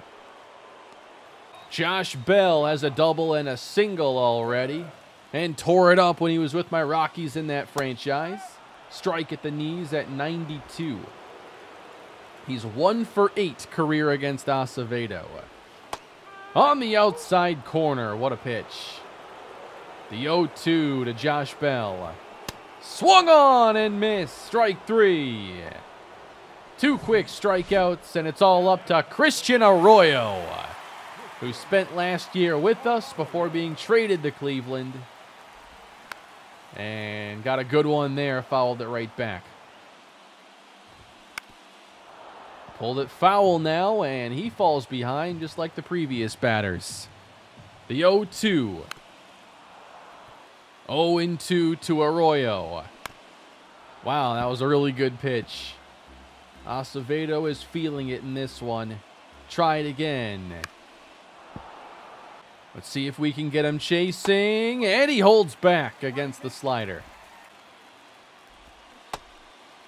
Josh Bell has a double and a single already. And tore it up when he was with my Rockies in that franchise. Strike at the knees at 92. He's one for eight career against Acevedo. On the outside corner, what a pitch. The 0-2 to Josh Bell. Swung on and missed. Strike three. Two quick strikeouts, and it's all up to Christian Arroyo, who spent last year with us before being traded to Cleveland. And got a good one there, fouled it right back. Pulled it foul now, and he falls behind just like the previous batters. The 0-2 0-2 to Arroyo. Wow, that was a really good pitch. Acevedo is feeling it in this one. Try it again. Let's see if we can get him chasing. And he holds back against the slider.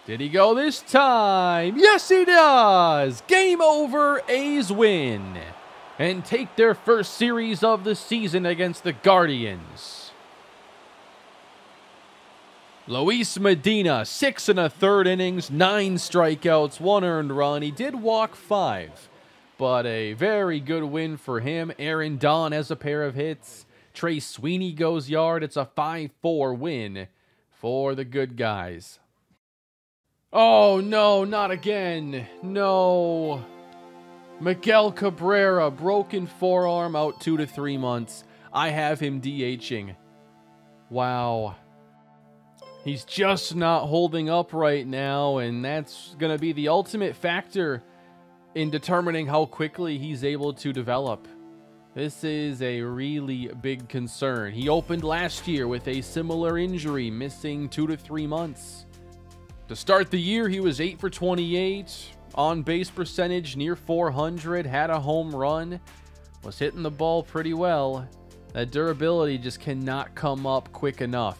Did he go this time? Yes, he does. Game over. A's win. And take their first series of the season against the Guardians. Luis Medina, six and a third innings, nine strikeouts, one earned run. He did walk five, but a very good win for him. Aaron Don has a pair of hits. Trey Sweeney goes yard. It's a 5-4 win for the good guys. Oh, no, not again. No. Miguel Cabrera, broken forearm, out two to three months. I have him DHing. Wow. He's just not holding up right now, and that's going to be the ultimate factor in determining how quickly he's able to develop. This is a really big concern. He opened last year with a similar injury, missing two to three months. To start the year, he was 8 for 28, on base percentage near 400, had a home run, was hitting the ball pretty well. That durability just cannot come up quick enough.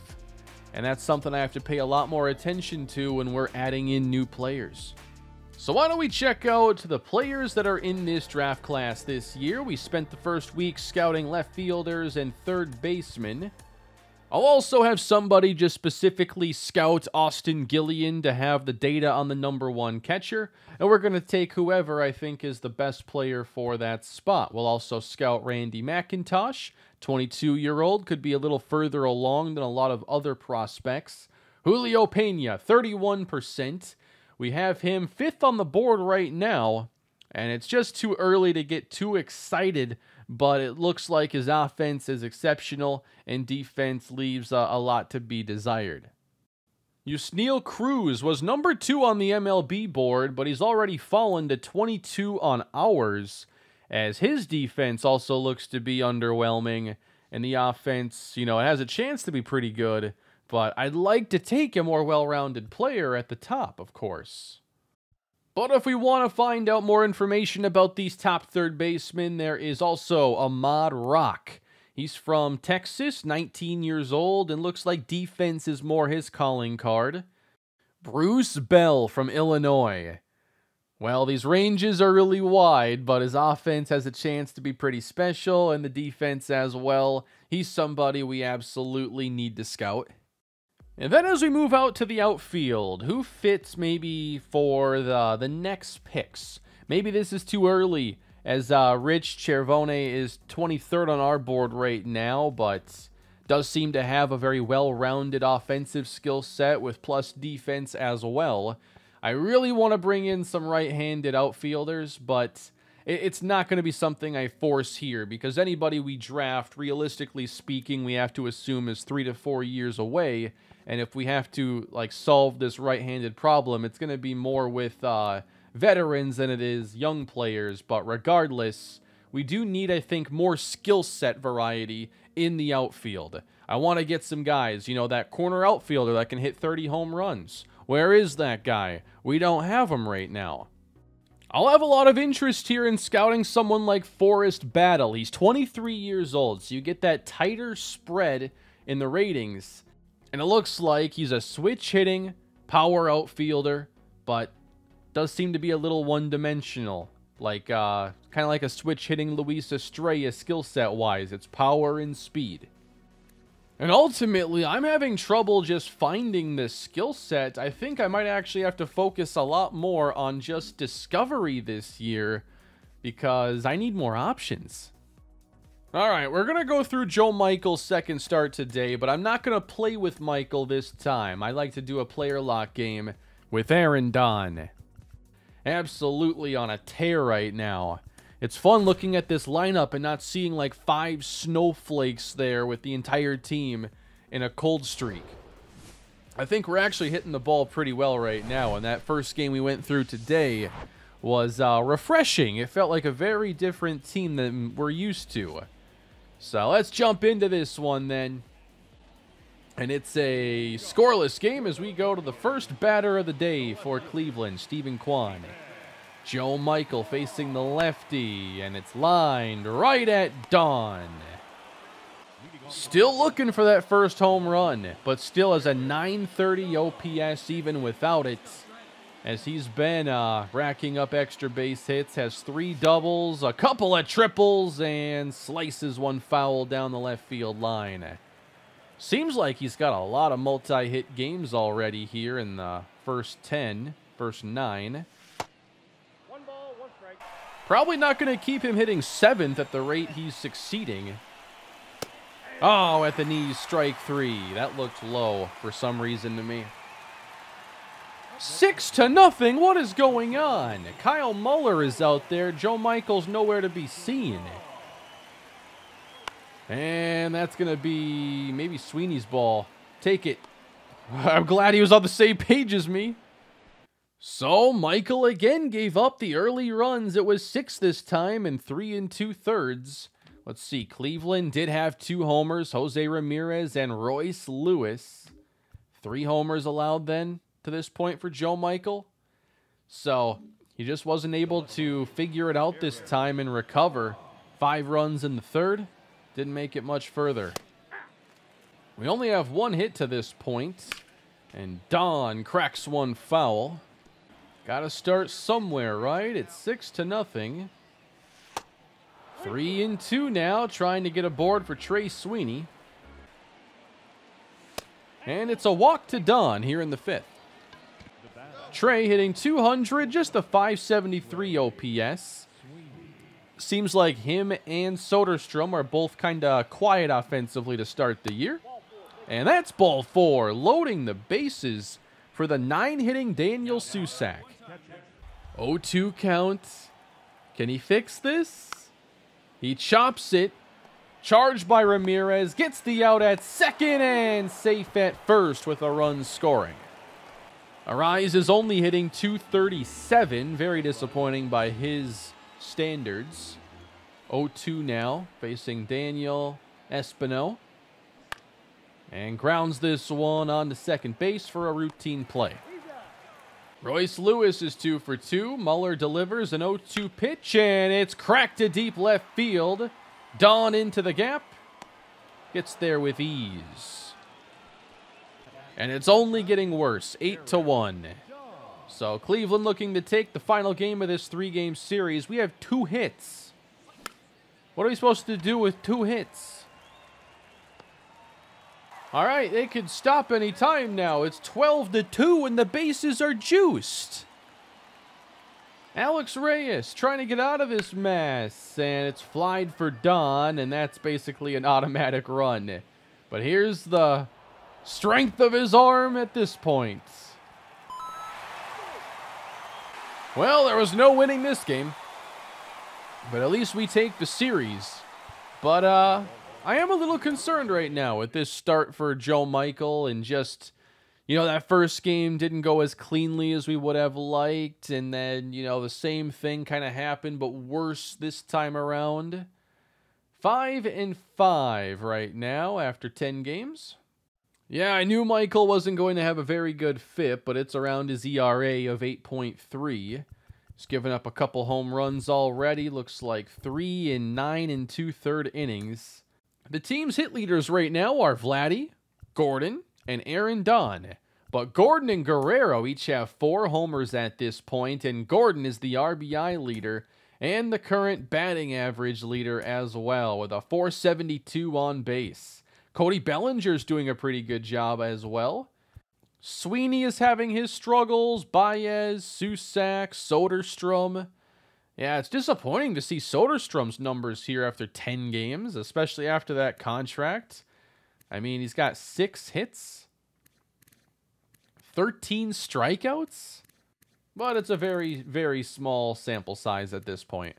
And that's something I have to pay a lot more attention to when we're adding in new players. So why don't we check out the players that are in this draft class this year. We spent the first week scouting left fielders and third basemen. I'll also have somebody just specifically scout Austin Gillian to have the data on the number one catcher. And we're going to take whoever I think is the best player for that spot. We'll also scout Randy McIntosh, 22 year old, could be a little further along than a lot of other prospects. Julio Pena, 31%. We have him fifth on the board right now, and it's just too early to get too excited but it looks like his offense is exceptional and defense leaves uh, a lot to be desired. Yusneil Cruz was number two on the MLB board, but he's already fallen to 22 on ours, as his defense also looks to be underwhelming, and the offense, you know, it has a chance to be pretty good, but I'd like to take a more well rounded player at the top, of course. But if we want to find out more information about these top third basemen, there is also Ahmad Rock. He's from Texas, 19 years old, and looks like defense is more his calling card. Bruce Bell from Illinois. Well, these ranges are really wide, but his offense has a chance to be pretty special, and the defense as well. He's somebody we absolutely need to scout. And then as we move out to the outfield, who fits maybe for the, the next picks? Maybe this is too early, as uh, Rich Cervone is 23rd on our board right now, but does seem to have a very well-rounded offensive skill set with plus defense as well. I really want to bring in some right-handed outfielders, but it's not going to be something I force here because anybody we draft, realistically speaking, we have to assume is three to four years away. And if we have to like solve this right-handed problem, it's going to be more with uh, veterans than it is young players. But regardless, we do need, I think, more skill set variety in the outfield. I want to get some guys, you know, that corner outfielder that can hit 30 home runs. Where is that guy? We don't have him right now. I'll have a lot of interest here in scouting someone like Forrest Battle. He's 23 years old, so you get that tighter spread in the ratings. And it looks like he's a switch hitting power outfielder, but does seem to be a little one dimensional. Like, uh, kind of like a switch hitting Luis Estrella skill set wise. It's power and speed. And ultimately, I'm having trouble just finding this skill set. I think I might actually have to focus a lot more on just discovery this year because I need more options. All right, we're going to go through Joe Michael's second start today, but I'm not going to play with Michael this time. I like to do a player lock game with Aaron Don. Absolutely on a tear right now. It's fun looking at this lineup and not seeing like five snowflakes there with the entire team in a cold streak. I think we're actually hitting the ball pretty well right now, and that first game we went through today was uh, refreshing. It felt like a very different team than we're used to. So let's jump into this one then. And it's a scoreless game as we go to the first batter of the day for Cleveland, Steven Kwan. Joe Michael facing the lefty, and it's lined right at Don. Still looking for that first home run, but still has a 930 OPS even without it as he's been uh, racking up extra base hits, has three doubles, a couple of triples, and slices one foul down the left field line. Seems like he's got a lot of multi-hit games already here in the first 10, first 9. One ball, one strike. Probably not going to keep him hitting 7th at the rate he's succeeding. Oh, at the knees, strike 3. That looked low for some reason to me. Six to nothing. What is going on? Kyle Muller is out there. Joe Michael's nowhere to be seen. And that's going to be maybe Sweeney's ball. Take it. I'm glad he was on the same page as me. So Michael again gave up the early runs. It was six this time and three and two thirds. Let's see. Cleveland did have two homers, Jose Ramirez and Royce Lewis. Three homers allowed then to this point for Joe Michael. So he just wasn't able to figure it out this time and recover. Five runs in the third. Didn't make it much further. We only have one hit to this point, And Don cracks one foul. Got to start somewhere, right? It's six to nothing. Three and two now, trying to get a board for Trey Sweeney. And it's a walk to Don here in the fifth. Trey hitting 200, just a 573 OPS. Seems like him and Soderstrom are both kind of quiet offensively to start the year. And that's ball four, loading the bases for the nine hitting Daniel Susac. 0-2 count. Can he fix this? He chops it. Charged by Ramirez. Gets the out at second and safe at first with a run scoring. Arraez is only hitting 237. Very disappointing by his standards. 0-2 now, facing Daniel Espino. And grounds this one on to second base for a routine play. Royce Lewis is two for two. Muller delivers an 0-2 pitch, and it's cracked to deep left field. Don into the gap. Gets there with ease. And it's only getting worse, 8 to 1. So Cleveland looking to take the final game of this three-game series. We have two hits. What are we supposed to do with two hits? All right, they could stop any time now. It's 12 to 2 and the bases are juiced. Alex Reyes trying to get out of this mess, and it's flied for Don, and that's basically an automatic run. But here's the strength of his arm at this point. Well, there was no winning this game, but at least we take the series. But uh, I am a little concerned right now with this start for Joe Michael and just you know, that first game didn't go as cleanly as we would have liked. And then, you know, the same thing kind of happened, but worse this time around. Five and five right now after 10 games. Yeah, I knew Michael wasn't going to have a very good fit, but it's around his ERA of 8.3. He's given up a couple home runs already. Looks like three and nine and two third innings. The team's hit leaders right now are Vladdy, Gordon, and Aaron Don. But Gordon and Guerrero each have four homers at this point, and Gordon is the RBI leader and the current batting average leader as well, with a 472 on base. Cody Bellinger's doing a pretty good job as well. Sweeney is having his struggles. Baez, Susac, Soderstrom. Yeah, it's disappointing to see Soderstrom's numbers here after 10 games, especially after that contract. I mean, he's got six hits, 13 strikeouts, but it's a very, very small sample size at this point.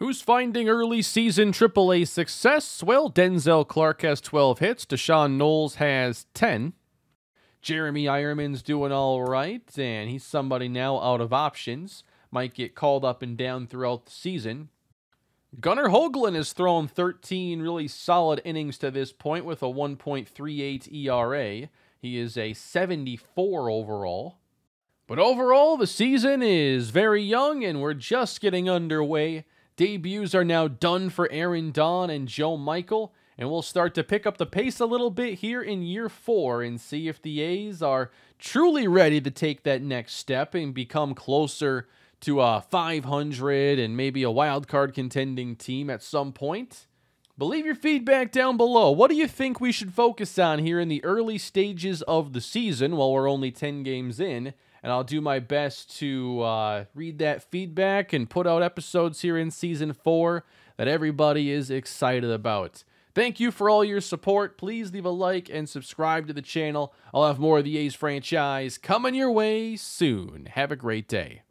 Who's finding early season AAA success? Well, Denzel Clarke has 12 hits, D'Shawn Knowles has 10. Jeremy Eierman's doing all right, and he's somebody now out of options. Might get called up and down throughout the season. Gunnar Hoglund has thrown 13 really solid innings to this point with a 1.38 ERA. He is a 74 overall. But overall, the season is very young and we're just getting underway. Debuts are now done for Aaron Don and Joe Michael, and we'll start to pick up the pace a little bit here in year four and see if the A's are truly ready to take that next step and become closer to a 500 and maybe a wild card contending team at some point. But leave your feedback down below. What do you think we should focus on here in the early stages of the season while we're only 10 games in? And I'll do my best to uh, read that feedback and put out episodes here in season four that everybody is excited about. Thank you for all your support. Please leave a like and subscribe to the channel. I'll have more of the A's franchise coming your way soon. Have a great day.